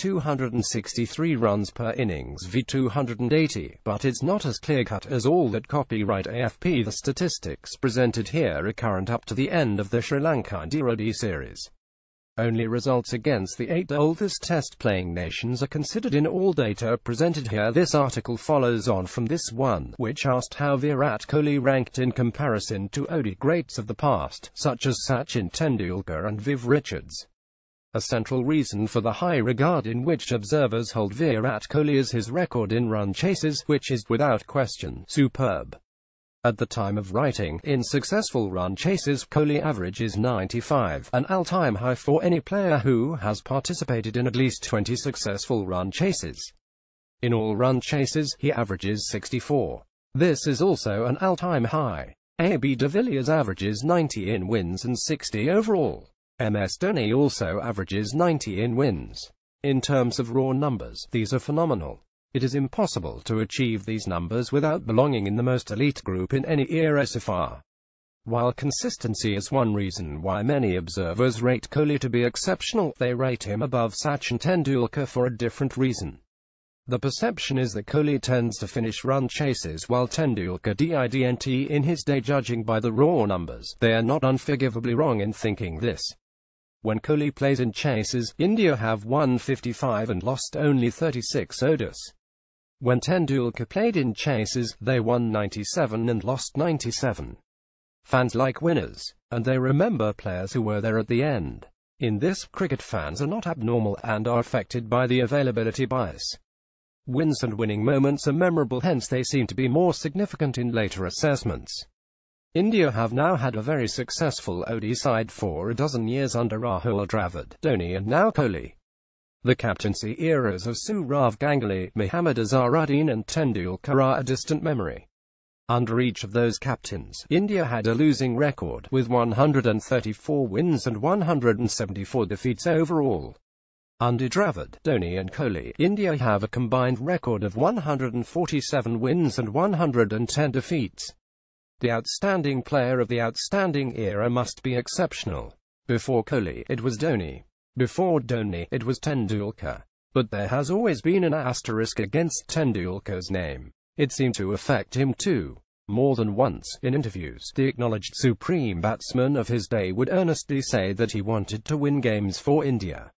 263 runs per innings v 280, but it's not as clear-cut as all that copyright AFP. The statistics presented here are current up to the end of the Sri Lanka D series. Only results against the eight oldest test-playing nations are considered in all data presented here. This article follows on from this one, which asked how Virat Kohli ranked in comparison to ODI greats of the past, such as Sachin Tendulkar and Viv Richards. A central reason for the high regard in which observers hold Virat Kohli is his record in run chases, which is, without question, superb. At the time of writing, in successful run chases, Kohli averages 95, an all-time high for any player who has participated in at least 20 successful run chases. In all run chases, he averages 64. This is also an all-time high. AB de Villiers averages 90 in wins and 60 overall. MS Dhoni also averages 90 in wins. In terms of raw numbers, these are phenomenal. It is impossible to achieve these numbers without belonging in the most elite group in any era so far. While consistency is one reason why many observers rate Kohli to be exceptional, they rate him above Sachin Tendulkar for a different reason. The perception is that Kohli tends to finish run chases while Tendulkar didn't in his day judging by the raw numbers. They are not unforgivably wrong in thinking this. When Kohli plays in chases, India have won 55 and lost only 36 ODIs. When Tendulkar played in chases, they won 97 and lost 97. Fans like winners, and they remember players who were there at the end. In this, cricket fans are not abnormal and are affected by the availability bias. Wins and winning moments are memorable hence they seem to be more significant in later assessments. India have now had a very successful ODI side for a dozen years under Rahul Dravid, Dhoni and now Kohli. The captaincy eras of Sourav Ganguly, Mohammad Azharuddin and Tendulkar are a distant memory. Under each of those captains, India had a losing record, with 134 wins and 174 defeats overall. Under Dravid, Dhoni and Kohli, India have a combined record of 147 wins and 110 defeats. The outstanding player of the outstanding era must be exceptional. Before Kohli, it was Dhoni. Before Dhoni, it was Tendulkar. But there has always been an asterisk against Tendulkar's name. It seemed to affect him too. More than once, in interviews, the acknowledged supreme batsman of his day would earnestly say that he wanted to win games for India.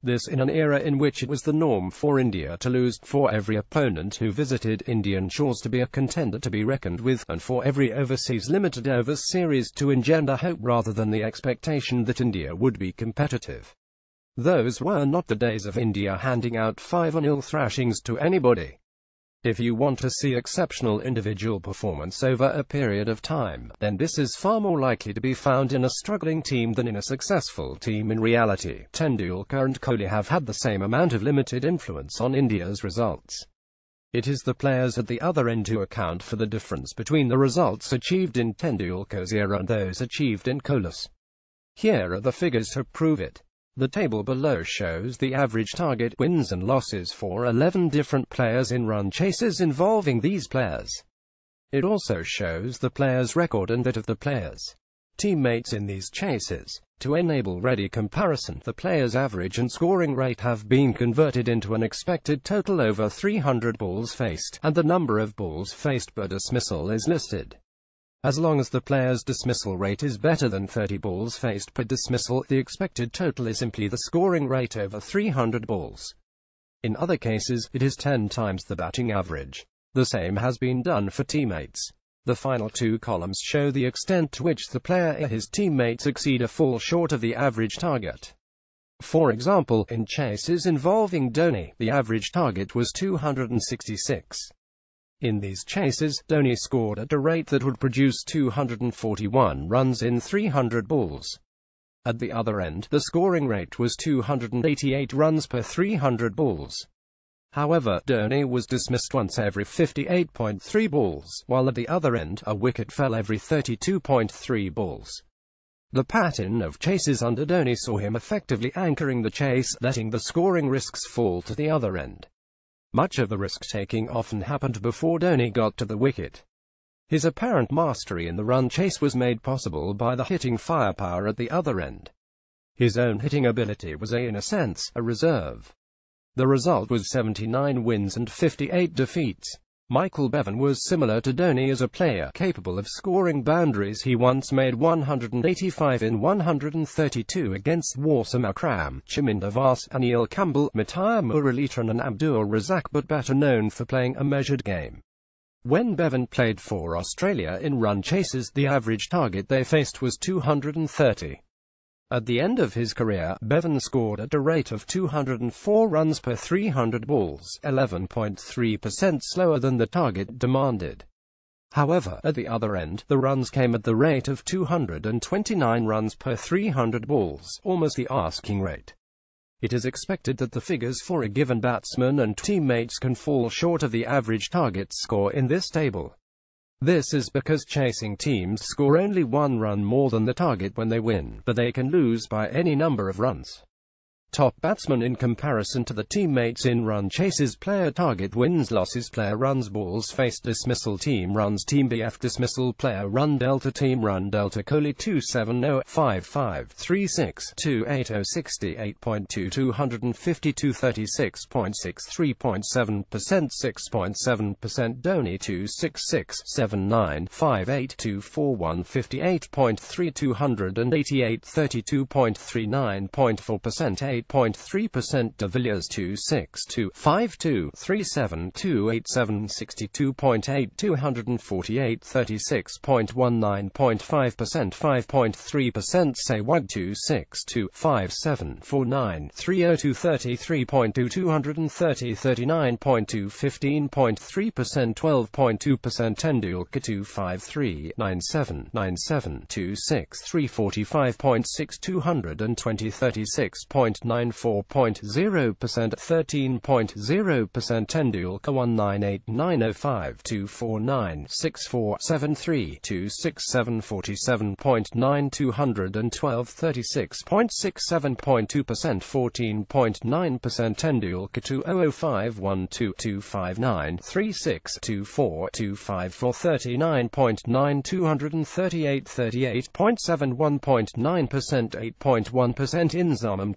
This in an era in which it was the norm for India to lose, for every opponent who visited Indian shores to be a contender to be reckoned with, and for every overseas limited overs series to engender hope rather than the expectation that India would be competitive. Those were not the days of India handing out 5-0 thrashings to anybody. If you want to see exceptional individual performance over a period of time, then this is far more likely to be found in a struggling team than in a successful team in reality. Tendulkar and Kohli have had the same amount of limited influence on India's results. It is the players at the other end who account for the difference between the results achieved in Tendulkar's era and those achieved in Kohli's. Here are the figures to prove it. The table below shows the average target wins and losses for 11 different players in run chases involving these players. It also shows the player's record and that of the players' teammates in these chases. To enable ready comparison, the player's average and scoring rate have been converted into an expected total over 300 balls faced, and the number of balls faced per dismissal is listed. As long as the player's dismissal rate is better than 30 balls faced per dismissal, the expected total is simply the scoring rate over 300 balls. In other cases, it is 10 times the batting average. The same has been done for teammates. The final two columns show the extent to which the player and his teammates exceed or fall short of the average target. For example, in chases involving Dhoni, the average target was 266. In these chases, Dhoni scored at a rate that would produce 241 runs in 300 balls. At the other end, the scoring rate was 288 runs per 300 balls. However, Dhoni was dismissed once every 58.3 balls, while at the other end, a wicket fell every 32.3 balls. The pattern of chases under Dhoni saw him effectively anchoring the chase, letting the scoring risks fall to the other end. Much of the risk-taking often happened before Dhoni got to the wicket. His apparent mastery in the run chase was made possible by the hitting firepower at the other end. His own hitting ability was a, in a sense, a reserve. The result was 79 wins and 58 defeats. Michael Bevan was similar to Dhoni as a player capable of scoring boundaries he once made 185 in 132 against Wasim Akram, Chaminda Vaas, Anil Kumble, Muttiah Muralitharan and Abdul Razak but better known for playing a measured game. When Bevan played for Australia in run chases the average target they faced was 230. At the end of his career, Bevan scored at a rate of 204 runs per 300 balls, 11.3% slower than the target demanded. However, at the other end, the runs came at the rate of 229 runs per 300 balls, almost the asking rate. It is expected that the figures for a given batsman and teammates can fall short of the average target score in this table. This is because chasing teams score only one run more than the target when they win, but they can lose by any number of runs. Top batsman in comparison to the teammates in run chases player target wins losses player runs balls faced dismissal team runs team BF dismissal player run delta team run delta Kohli 270 5536 280 68.2 252 36.63.7% 6.7% Dhoni 266 79 58 41 58.3 288 32.39.4% 8.3% de Villiers 262 52 37 287 62.8 248 36.19.5% 5.3% Sehwag 262 57 49 302 33.2 230 39.2 15.3% 12.2% Tendulkar 253 97 97 26 345.6 220 36. 94.0%, 13.0% Tendulkar 1989052496473 212 36.67.2% 14.9% Tendulkar 2005122593624254 39.9 238 38.71.9% 8.1% Inzamam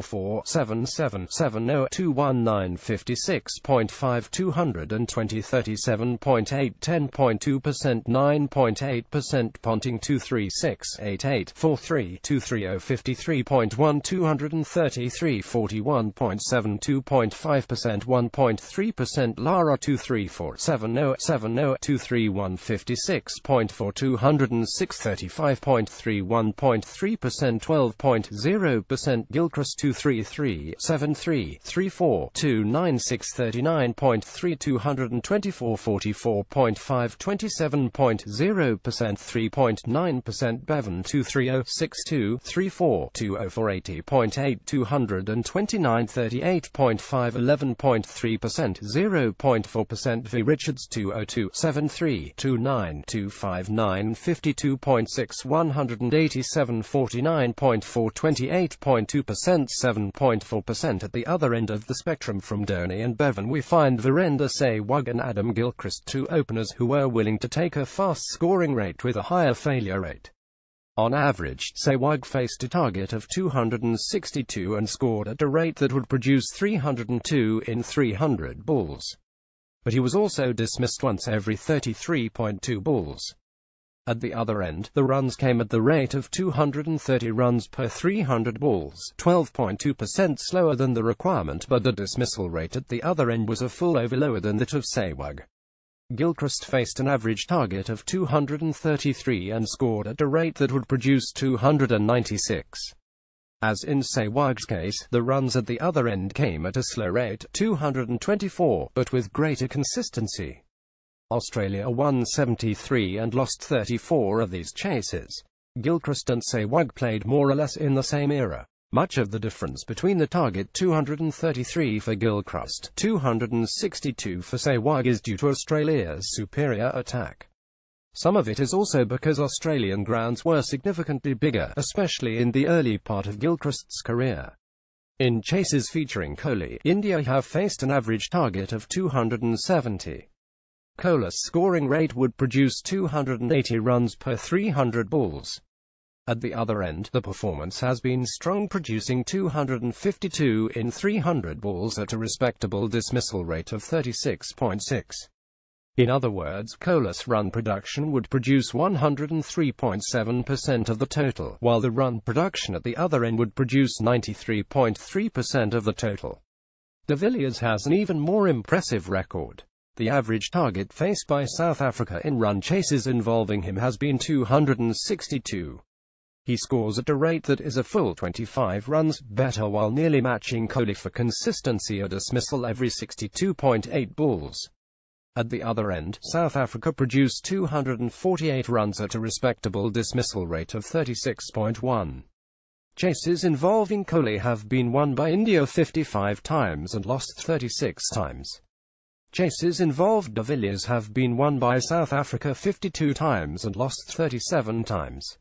2447770219565 220 37.8 10.2% 9.8% Ponting 23688 43 230 53.1 233 41.72.5% 1.3% Lara 234 70 70 231 56.4 206 35.3 1.3% 12.0% Gilchrist 233 73 34 296 39.3 224 44.5 27.0% 3.9% Bevan 230 62 34 204 80.8 229 38.5 11.3% 0.4% V Richards 202 73 29 259 52.6 187 49.4 28.2% 7.4% at the other end of the spectrum from Dhoni and Bevan we find Virender Sehwag and Adam Gilchrist two openers who were willing to take a fast scoring rate with a higher failure rate. On average, Sehwag faced a target of 262 and scored at a rate that would produce 302 in 300 balls. But he was also dismissed once every 33.2 balls. At the other end, the runs came at the rate of 230 runs per 300 balls, 12.2% slower than the requirement but the dismissal rate at the other end was a full over lower than that of Sehwag. Gilchrist faced an average target of 233 and scored at a rate that would produce 296. As in Sehwag's case, the runs at the other end came at a slow rate, 224, but with greater consistency. Australia won 73 and lost 34 of these chases. Gilchrist and Sehwag played more or less in the same era. Much of the difference between the target 233 for Gilchrist, 262 for Sehwag is due to Australia's superior attack. Some of it is also because Australian grounds were significantly bigger, especially in the early part of Gilchrist's career. In chases featuring Kohli, India have faced an average target of 270. Kohli's scoring rate would produce 280 runs per 300 balls. At the other end, the performance has been strong producing 252 in 300 balls at a respectable dismissal rate of 36.6. In other words, Kohli's run production would produce 103.7% of the total, while the run production at the other end would produce 93.3% of the total. De Villiers has an even more impressive record. The average target faced by South Africa in run chases involving him has been 262. He scores at a rate that is a full 25 runs better while nearly matching Kohli for consistency a dismissal every 62.8 balls. At the other end, South Africa produced 248 runs at a respectable dismissal rate of 36.1. Chases involving Kohli have been won by India 55 times and lost 36 times. Chases involved De Villiers have been won by South Africa 52 times and lost 37 times.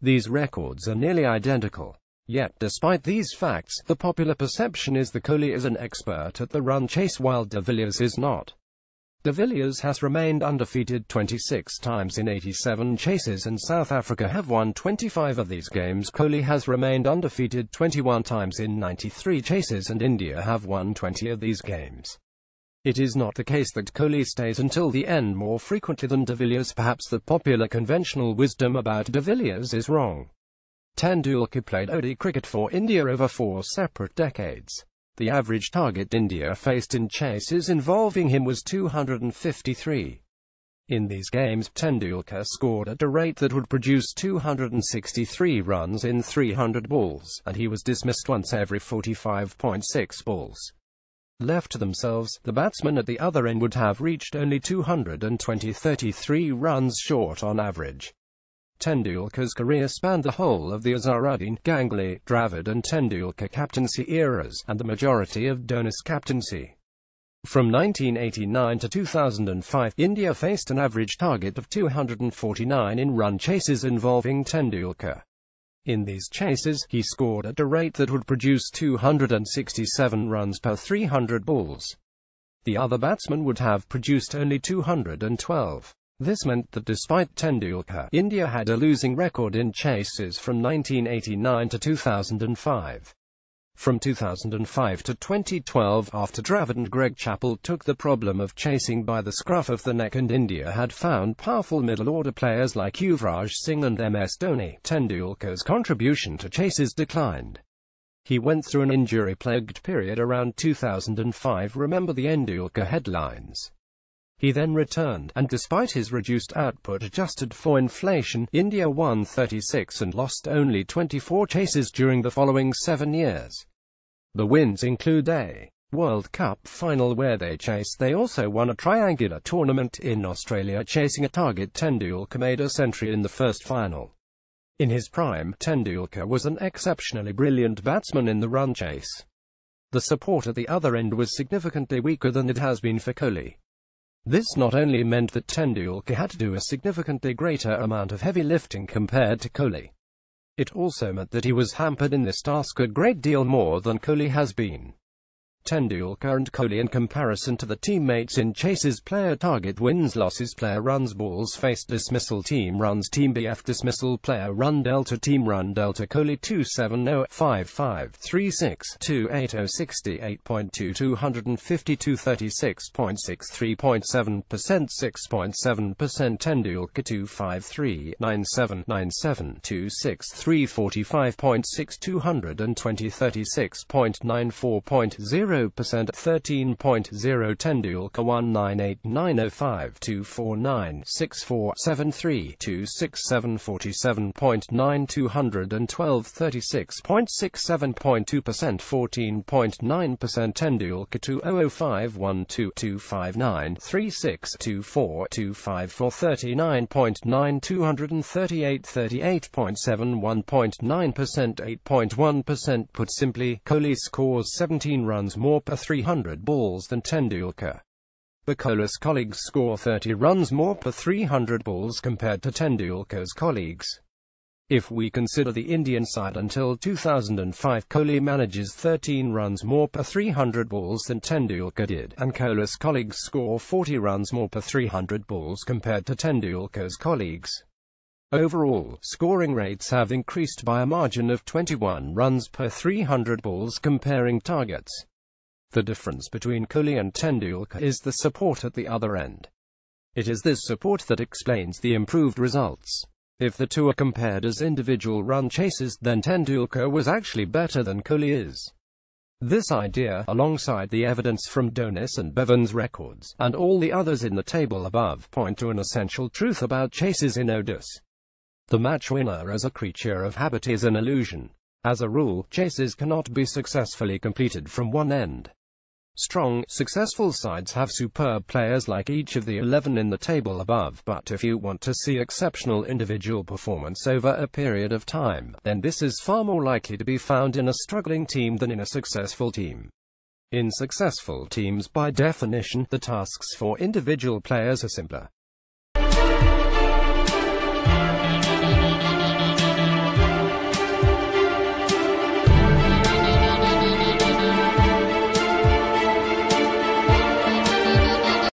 These records are nearly identical. Yet, despite these facts, the popular perception is that Kohli is an expert at the run chase while De Villiers is not. De Villiers has remained undefeated 26 times in 87 chases and South Africa have won 25 of these games. Kohli has remained undefeated 21 times in 93 chases and India have won 20 of these games. It is not the case that Kohli stays until the end more frequently than de Villiers. Perhaps the popular conventional wisdom about de Villiers is wrong. Tendulkar played ODI cricket for India over four separate decades. The average target India faced in chases involving him was 253. In these games, Tendulkar scored at a rate that would produce 263 runs in 300 balls, and he was dismissed once every 45.6 balls. Left to themselves, the batsmen at the other end would have reached only 220 33 runs short on average. Tendulkar's career spanned the whole of the Azharuddin, Ganguly, Dravid and Tendulkar captaincy eras, and the majority of Dhoni's captaincy. From 1989 to 2005, India faced an average target of 249 in run chases involving Tendulkar. In these chases, he scored at a rate that would produce 267 runs per 300 balls. The other batsmen would have produced only 212. This meant that despite Tendulkar, India had a losing record in chases from 1989 to 2005. From 2005 to 2012, after Dravid and Greg Chappell took the problem of chasing by the scruff of the neck and India had found powerful middle-order players like Yuvraj Singh and MS Dhoni, Tendulkar's contribution to chases declined. He went through an injury-plagued period around 2005 remember the Tendulkar headlines. He then returned, and despite his reduced output adjusted for inflation, India won 36 and lost only 24 chases during the following seven years. The wins include a World Cup final where they chased. They also won a triangular tournament in Australia chasing a target Tendulkar made a century in the first final. In his prime, Tendulkar was an exceptionally brilliant batsman in the run chase. The support at the other end was significantly weaker than it has been for Kohli. This not only meant that Tendulkar had to do a significantly greater amount of heavy lifting compared to Kohli. It also meant that he was hampered in this task a great deal more than Kohli has been. Tendulkar and Kohli in comparison to the teammates in chases player target wins losses player runs balls faced dismissal team runs team BF dismissal player run delta team run delta Kohli 27055362860 252 36.63.7% 6.7% Tendulkar 253 97 97 263 45.6 220 36.94.0 0% 13.0 Tendulkar 1989052496473 212 36.67.2% 14.9% Tendulkar 2005122593624254 39.9 238 38.71.9% 8.1% Put simply, Kohli scores 17 runs more more per 300 balls than Tendulkar. Kohli's colleagues score 30 runs more per 300 balls compared to Tendulkar's colleagues. If we consider the Indian side until 2005 Kohli manages 13 runs more per 300 balls than Tendulkar did, and Kohli's colleagues score 40 runs more per 300 balls compared to Tendulkar's colleagues. Overall, scoring rates have increased by a margin of 21 runs per 300 balls comparing targets. The difference between Kohli and Tendulkar is the support at the other end. It is this support that explains the improved results. If the two are compared as individual run chases, then Tendulkar was actually better than Kohli is. This idea, alongside the evidence from Dhoni's and Bevan's records, and all the others in the table above, point to an essential truth about chases in ODIs. The match winner as a creature of habit is an illusion. As a rule, chases cannot be successfully completed from one end. Strong, successful sides have superb players like each of the 11 in the table above, but if you want to see exceptional individual performance over a period of time, then this is far more likely to be found in a struggling team than in a successful team. In successful teams by definition, the tasks for individual players are simpler.